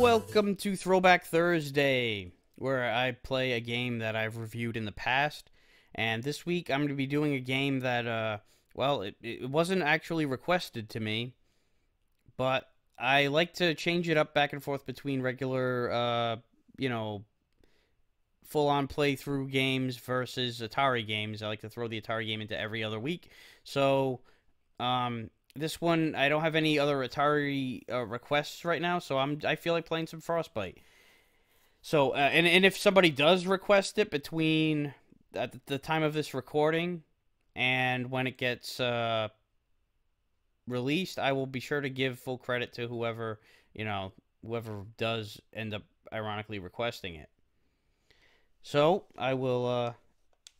Welcome to Throwback Thursday, where I play a game that I've reviewed in the past. And this week I'm going to be doing a game that, uh, well, it, it wasn't actually requested to me, but I like to change it up back and forth between regular, uh, you know, full on playthrough games versus Atari games. I like to throw the Atari game into every other week. So, um, this one I don't have any other Atari uh, requests right now, so I'm I feel like playing some Frostbite. So, uh, and and if somebody does request it between at the time of this recording and when it gets uh, released, I will be sure to give full credit to whoever you know whoever does end up ironically requesting it. So I will. Uh,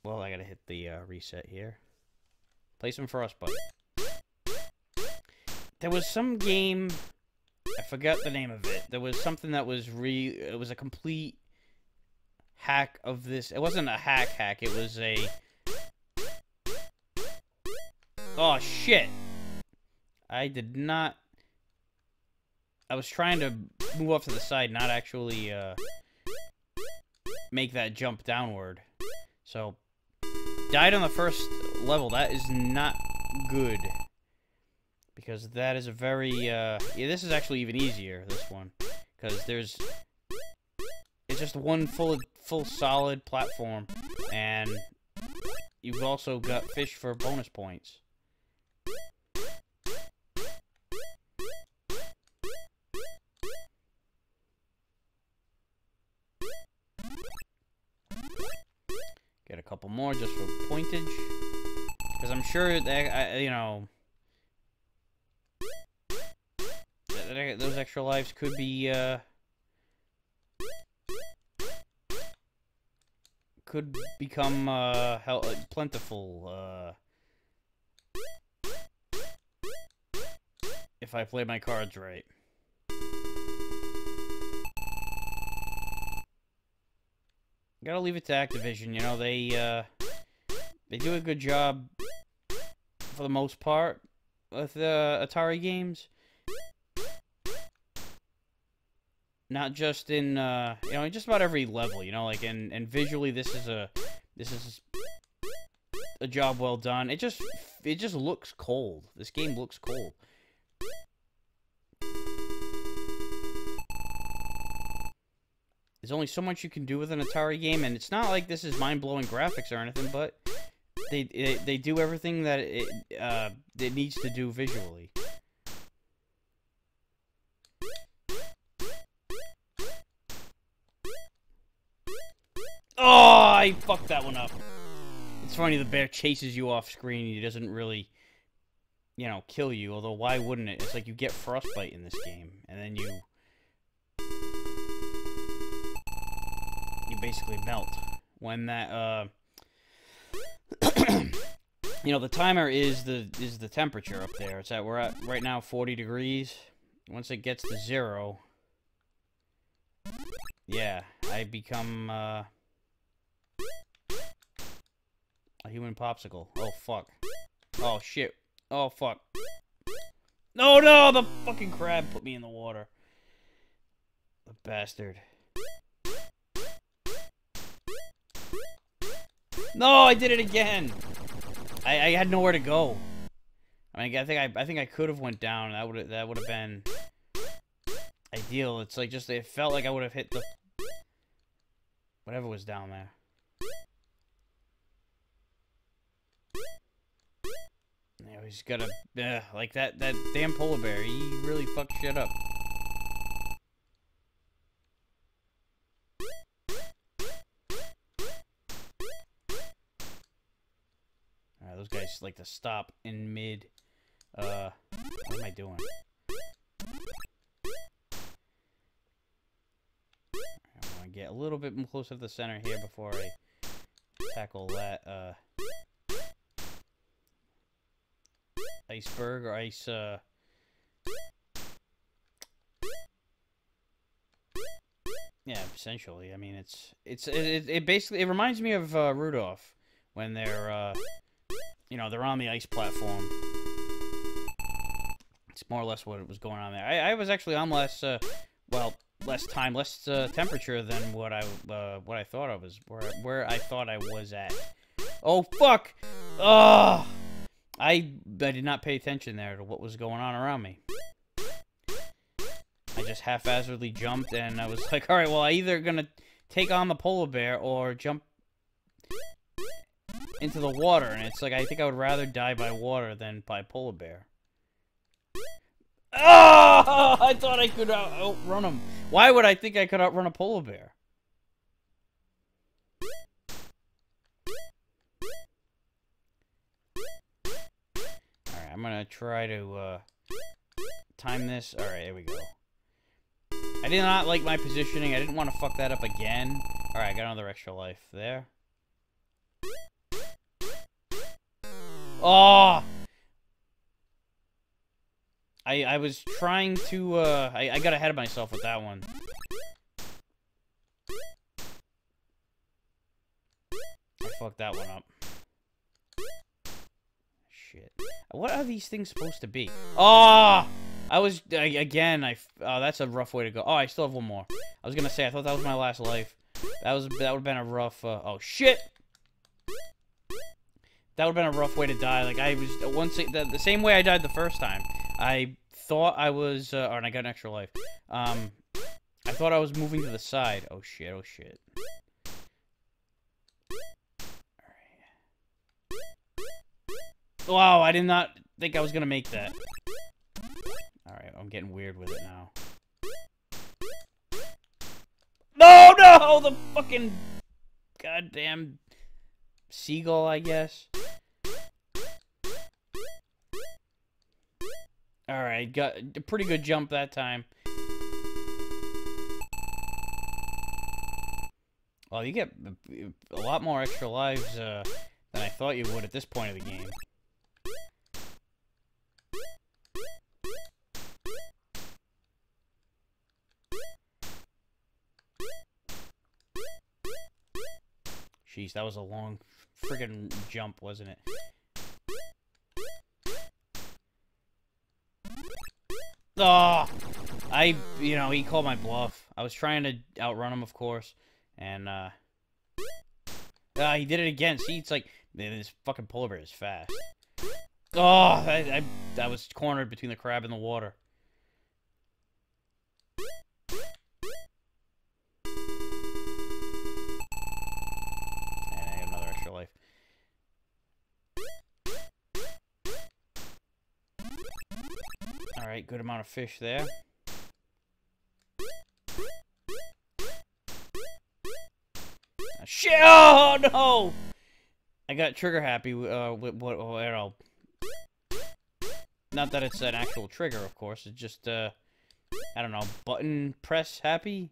well, I gotta hit the uh, reset here. Play some Frostbite. There was some game. I forgot the name of it. There was something that was re. It was a complete hack of this. It wasn't a hack hack. It was a. Oh shit! I did not. I was trying to move off to the side, not actually uh, make that jump downward. So, died on the first level. That is not good. Because that is a very, uh, yeah, this is actually even easier, this one. Because there's, it's just one full, full solid platform. And you've also got fish for bonus points. Couple more just for pointage. Because I'm sure that, you know, those extra lives could be, uh, could become, uh, plentiful, uh, if I play my cards right. Gotta leave it to Activision, you know, they, uh, they do a good job, for the most part, with, uh, Atari games. Not just in, uh, you know, in just about every level, you know, like, and, and visually this is a, this is a job well done. It just, it just looks cold. This game looks cold. There's only so much you can do with an Atari game, and it's not like this is mind-blowing graphics or anything, but they they, do everything that it uh, it needs to do visually. Oh, I fucked that one up. It's funny, the bear chases you off screen. He doesn't really, you know, kill you. Although, why wouldn't it? It's like you get frostbite in this game, and then you basically melt. When that uh you know the timer is the is the temperature up there. It's at we're at right now 40 degrees. Once it gets to zero yeah i become uh a human popsicle. Oh fuck. Oh shit. Oh fuck. No no the fucking crab put me in the water. The bastard No, I did it again. I, I had nowhere to go. I mean, I think I, I think I could have went down. That would that would have been ideal. It's like just it felt like I would have hit the whatever was down there. Yeah, he's got a uh, like that that damn polar bear. He really fucked shit up. Like to stop in mid. Uh, what am I doing? I want to get a little bit closer to the center here before I tackle that uh, iceberg or ice. Uh, Yeah, essentially. I mean, it's it's it, it basically it reminds me of uh, Rudolph when they're uh, you know they're on the ice platform. It's more or less what was going on there. I, I was actually on less uh, well less time, less uh, temperature than what I uh, what I thought I was where where I thought I was at. Oh fuck! Oh, I I did not pay attention there to what was going on around me. I just haphazardly jumped, and I was like, all right, well, I either gonna take on the polar bear or jump into the water, and it's like I think I would rather die by water than by polar bear. Oh! I thought I could out- outrun him. Why would I think I could outrun a polar bear? Alright, I'm gonna try to, uh, time this. Alright, here we go. I did not like my positioning. I didn't want to fuck that up again. Alright, I got another extra life there. Oh! I I was trying to uh I, I got ahead of myself with that one. I fucked that one up. Shit. What are these things supposed to be? Oh! I was I, again. I, oh that's a rough way to go. Oh, I still have one more. I was gonna say I thought that was my last life. That was that would have been a rough. Uh, oh shit! That would have been a rough way to die. Like I was once the, the same way I died the first time. I thought I was, uh, and I got an extra life. Um, I thought I was moving to the side. Oh shit! Oh shit! Wow, I did not think I was gonna make that. Alright, I'm getting weird with it now. No, no! The fucking goddamn seagull, I guess. Alright, got a pretty good jump that time. Well, you get a lot more extra lives uh, than I thought you would at this point of the game. Jeez, that was a long friggin' jump, wasn't it? Oh, I, you know, he called my bluff. I was trying to outrun him, of course, and, uh, uh he did it again. See, it's like, man, this fucking polar bear is fast. Oh, I, I, I was cornered between the crab and the water. Alright, good amount of fish there. Ah, Shit! Oh no! I got trigger happy uh, with what, oh, know. Not that it's an actual trigger, of course. It's just, uh, I don't know, button press happy?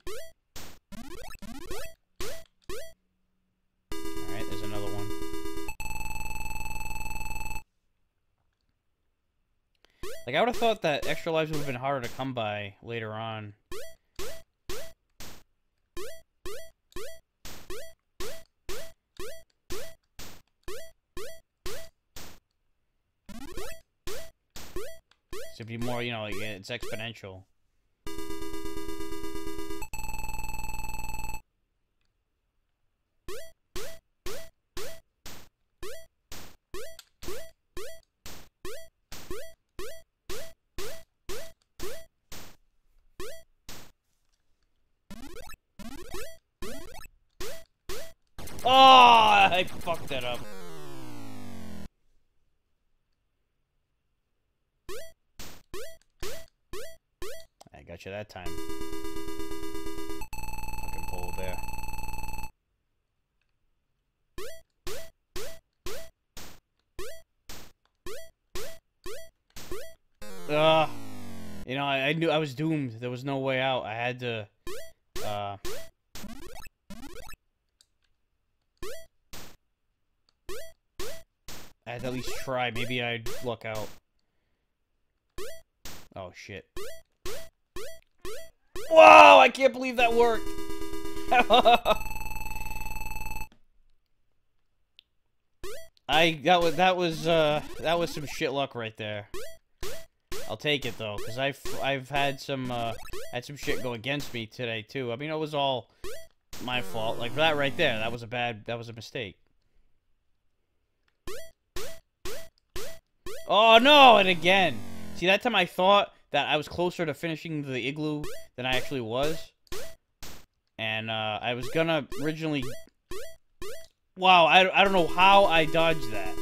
Like, I would have thought that extra lives would have been harder to come by later on. So it'd be more, you know, like, it's exponential. Oh, I fucked that up. I got you that time. Fucking polar. Ugh. You know, I, I knew I was doomed. There was no way out. I had to, uh... at least try. Maybe I'd luck out. Oh, shit. Whoa! I can't believe that worked! I that was that was uh that was some shit luck right there. I'll take it though, cause I've I've had some uh had some shit go against me today too. I mean it was all my fault. Like that right there, that was a bad that was a mistake. Oh no, and again. See that time I thought that I was closer to finishing the igloo than I actually was. And uh I was gonna originally Wow, I, I don't know how I dodged that.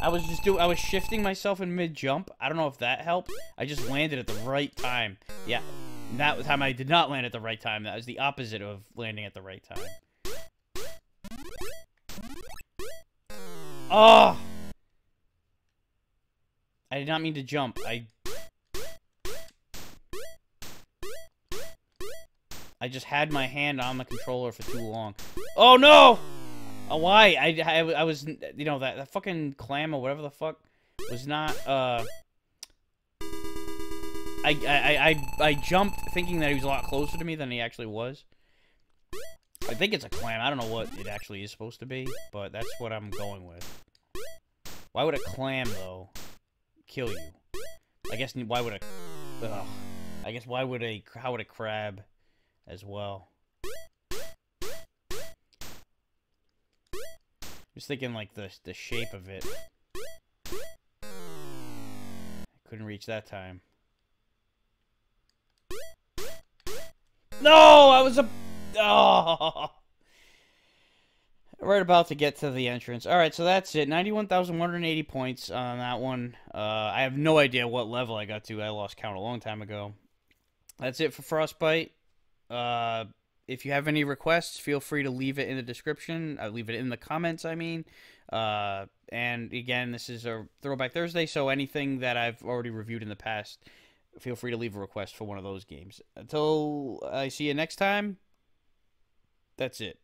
I was just do I was shifting myself in mid jump. I don't know if that helped. I just landed at the right time. Yeah, that was time I did not land at the right time. That was the opposite of landing at the right time. Oh! I did not mean to jump. I I just had my hand on the controller for too long. Oh no! Oh, why? I, I, I was, you know, that, that fucking clam or whatever the fuck was not, uh... I, I, I, I jumped thinking that he was a lot closer to me than he actually was. I think it's a clam. I don't know what it actually is supposed to be, but that's what I'm going with. Why would a clam, though, kill you? I guess, why would a... Ugh. I guess, why would a... How would a crab as well? Just thinking like the the shape of it. I Couldn't reach that time. No, I was a oh. Right about to get to the entrance. All right, so that's it. 91,180 points on that one. Uh, I have no idea what level I got to. I lost count a long time ago. That's it for Frostbite. Uh, if you have any requests, feel free to leave it in the description. I uh, leave it in the comments. I mean, uh, and again, this is a Throwback Thursday, so anything that I've already reviewed in the past, feel free to leave a request for one of those games. Until I see you next time, that's it.